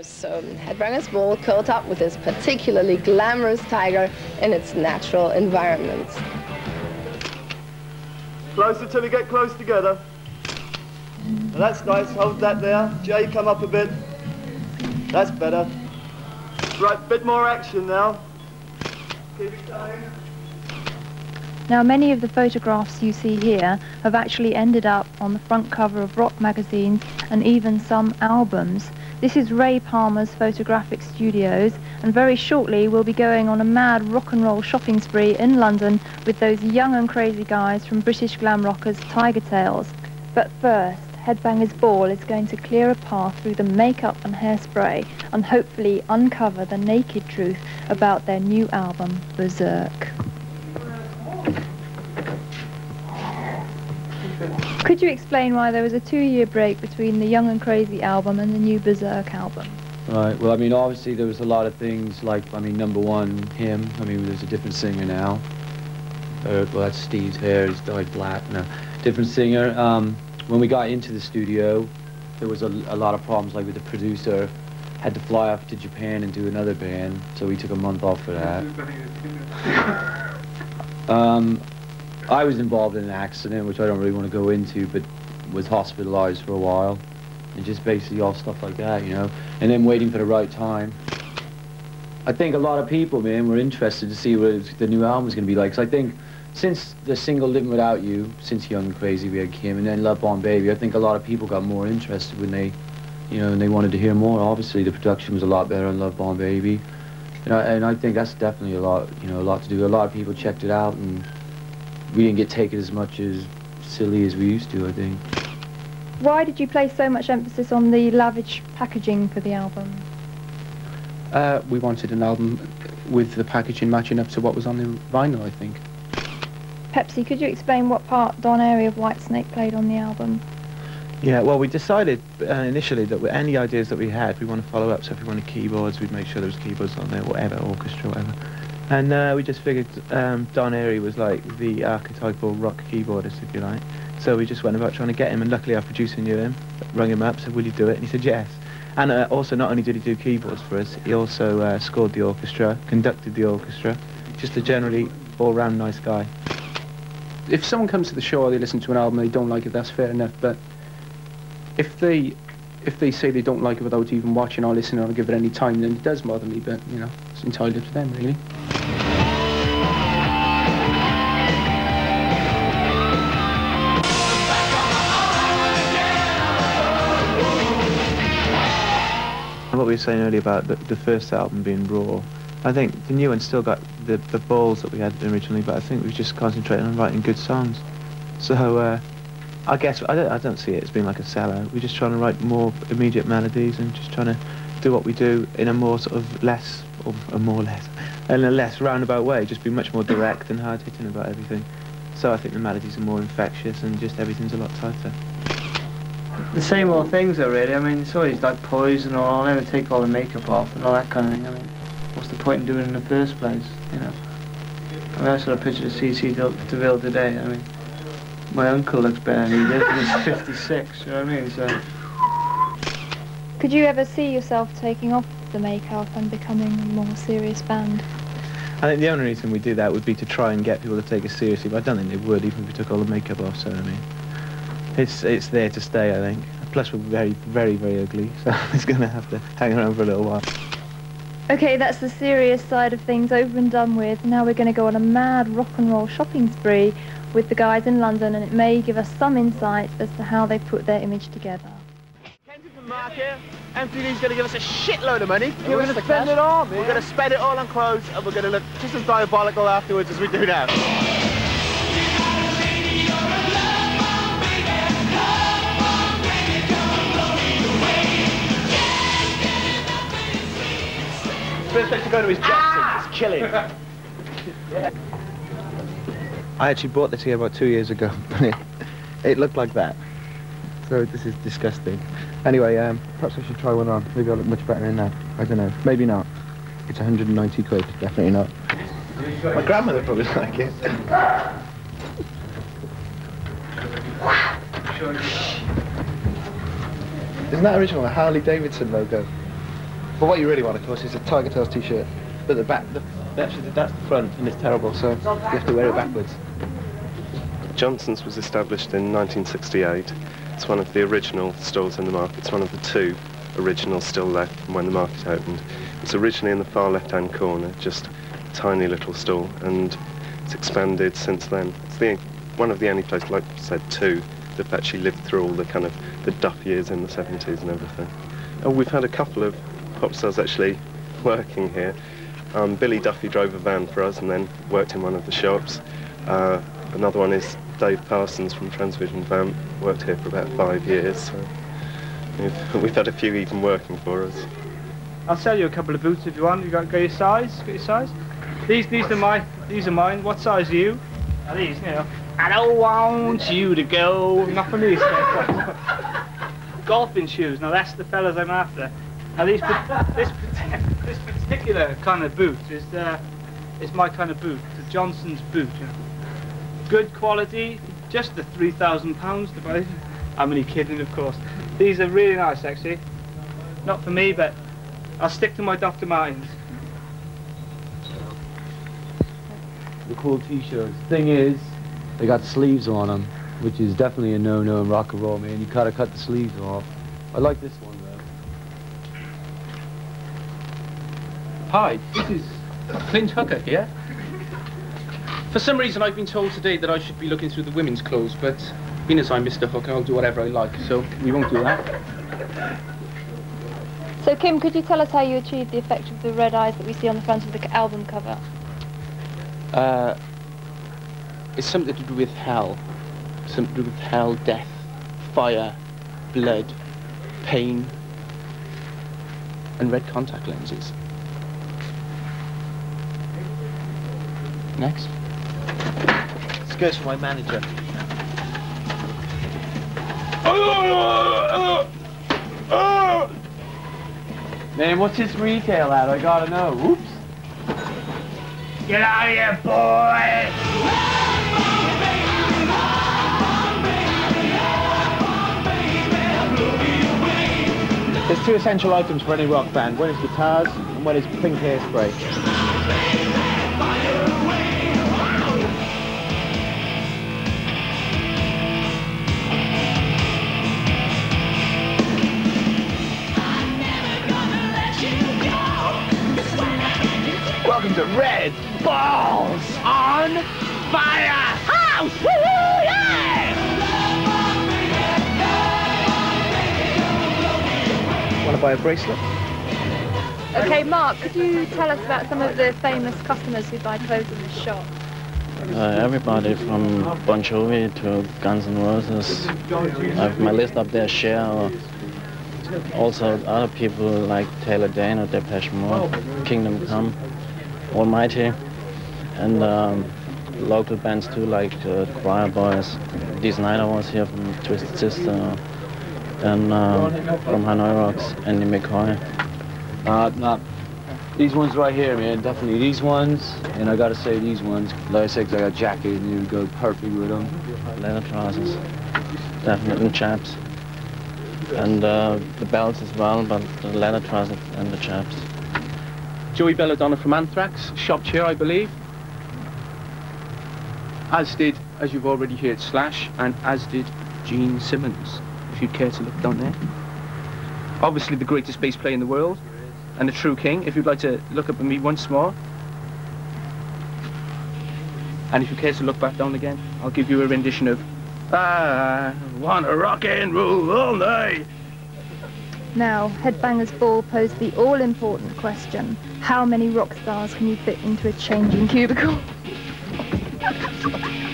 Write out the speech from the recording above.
Um, headbangers. So Headbangers Ball caught up with this particularly glamorous tiger in its natural environment. Closer till we get close together. that's nice, hold that there. Jay, come up a bit. That's better. Right, bit more action now. Keep it going. Now many of the photographs you see here have actually ended up on the front cover of rock magazines and even some albums. This is Ray Palmer's photographic studios and very shortly we'll be going on a mad rock and roll shopping spree in London with those young and crazy guys from British glam rockers Tigertailz. But first, Headbangers Ball is going to clear a path through the makeup and hairspray and hopefully uncover the naked truth about their new album, Berserk. Could you explain why there was a two-year break between the Young and Crazy album and the new Berserk album? Right, well, I mean, obviously there was a lot of things like, I mean, number one, him. I mean, there's a different singer now. Uh, well, that's Steve's hair, he's dyed black now. Different singer. Um, when we got into the studio, there was a, a lot of problems, like with the producer. Had to fly off to Japan and do another band, so we took a month off for that. Um, I was involved in an accident, which I don't really want to go into, but was hospitalized for a while. And just basically all stuff like that, you know. And then waiting for the right time. I think a lot of people, man, were interested to see what the new album was going to be like. Because I think since the single Living Without You, since Young and Crazy, we had Kim, and then Love Bomb Baby, I think a lot of people got more interested when they, you know, and they wanted to hear more. Obviously, the production was a lot better on Love Bomb Baby. And I, and I think that's definitely a lot, you know, a lot to do. A lot of people checked it out and we didn't get taken as much as silly as we used to, I think. Why did you place so much emphasis on the lavish packaging for the album? Uh, we wanted an album with the packaging matching up to what was on the vinyl, I think. Pepsi, could you explain what part Don Airey of Whitesnake played on the album? Yeah, well, we decided uh, initially that with any ideas that we had, we want to follow up. So if we wanted keyboards, we'd make sure there was keyboards on there, whatever, orchestra, whatever. And uh, we just figured um, Don Airey was like the archetypal rock keyboardist, if you like. So we just went about trying to get him, and luckily our producer knew him, rang him up, said, will you do it? And he said yes. And uh, also, not only did he do keyboards for us, he also uh, scored the orchestra, conducted the orchestra, just a generally all-round nice guy. If someone comes to the show or they listen to an album and they don't like it, that's fair enough, but if they if they say they don't like it without even watching or listening or give it any time, then it does bother me, but, you know, it's entirely up to them, really. We were saying earlier about the, the first album being raw, I think the new one still got the, the balls that we had originally, but I think we've just concentrated on writing good songs. So uh, I guess I don't, I don't see it as being like a sellout. We're just trying to write more immediate melodies and just trying to do what we do in a more sort of less, or a more less, in a less roundabout way, just be much more direct and hard-hitting about everything. So I think the melodies are more infectious and just everything's a lot tighter the same old things though really. I mean it's always like poison or I'll never take all the makeup off and all that kind of thing. I mean what's the point in doing it in the first place, you know? I mean I sort of picture of CC DeVille today, I mean my uncle looks better than he did he's 56, you know what I mean? So Could you ever see yourself taking off the makeup and becoming a more serious band? I think the only reason we do that would be to try and get people to take us seriously, but I don't think they would even if we took all the makeup off, so I mean it's it's there to stay, I think. Plus, we're very, very, very ugly, so it's going to have to hang around for a little while. Okay, that's the serious side of things over and done with. Now we're going to go on a mad rock and roll shopping spree with the guys in London, and it may give us some insight as to how they put their image together. Kensington Market, MTV's going to give us a shitload of money. We're going to spend it all, man. We're going to spend it all on clothes, and we're going to look just as diabolical afterwards as we do now. To go to is Jackson. It's killing. yeah. I actually bought this here about two years ago. it looked like that. So this is disgusting. Anyway, um, perhaps I should try one on. Maybe I'll look much better in that. I don't know. Maybe not. It's 190 quid. Definitely not. My grandmother probably like it. Isn't that original? A Harley Davidson logo? But what you really want, of course, is a Tigertailz t-shirt. But the back, the, actually, that's the front, and it's terrible, so you have to wear it backwards. Johnson's was established in 1968. It's one of the original stalls in the market. It's one of the two original still left from when the market opened. It's originally in the far left-hand corner, just a tiny little stall, and it's expanded since then. It's the one of the only places, like I said, two that actually lived through all the kind of the Duff years in the 70s and everything. And we've had a couple of pop stars actually working here. Um, Billy Duffy drove a van for us and then worked in one of the shops. Uh, another one is Dave Parsons from Transvision Vamp, worked here for about five years. So we've, we've had a few even working for us. I'll sell you a couple of boots if you want. You got, got your size? Got your size? These these are my these are mine. What size are you? Are these, you know. I don't want you to go. Not for me. Golfing shoes. Now that's the fellas I'm after. Now these this this particular kind of boot is uh, is my kind of boot. The Johnson's boot. You know. Good quality. Just the three thousand pounds to buy. I'm only kidding, of course. These are really nice, actually. Not for me, but I'll stick to my Dr. Martens. The cool t-shirts. Thing is, they got sleeves on them, which is definitely a no-no in rock and roll, man. You gotta cut the sleeves off. I like this one, though. Hi, this is Clint Hooker here. For some reason, I've been told today that I should be looking through the women's clothes, but being as I'm Mr. Hooker, I'll do whatever I like, so we won't do that. So Kim, could you tell us how you achieved the effect of the red eyes that we see on the front of the album cover? Uh, it's something to do with hell. Something to do with hell, death, fire, blood, pain, and red contact lenses. Next. This goes for my manager. Man, what's this retail at? I gotta know. Oops. Get out of here, boy! There's two essential items for any rock band. One is guitars, and one is pink hairspray. Red Balls on Fire House! Woo-hoo, yeah! Want to buy a bracelet? Okay, Mark, could you tell us about some of the famous customers who buy clothes in this shop? Uh, everybody from Bon Jovi to Guns N' Roses. I have my list up there, Cher, or also other people like Taylor Dayne or Depeche Mode, Kingdom Come, Almighty, and um, local bands too, like uh, Choir Boys. Dee Snider was here from Twisted Sister, and um, from Hanoi Rocks, Andy McCoy. Uh, not these ones right here, man. Definitely these ones, and I gotta say these ones. Like I said, 'cause I got jacket and it would go perfect with them. leather trousers, definitely chaps. And uh, the belts as well, but the leather trousers and the chaps. Joey Belladonna from Anthrax, shopped here, I believe. As did, as you've already heard, Slash, and as did Gene Simmons, if you'd care to look down there. Obviously the greatest bass player in the world, and a true king, if you'd like to look up at me once more. And if you care to look back down again, I'll give you a rendition of I wanna rock and roll all night. Now, Headbangers Ball posed the all-important question. How many rock stars can you fit into a changing cubicle?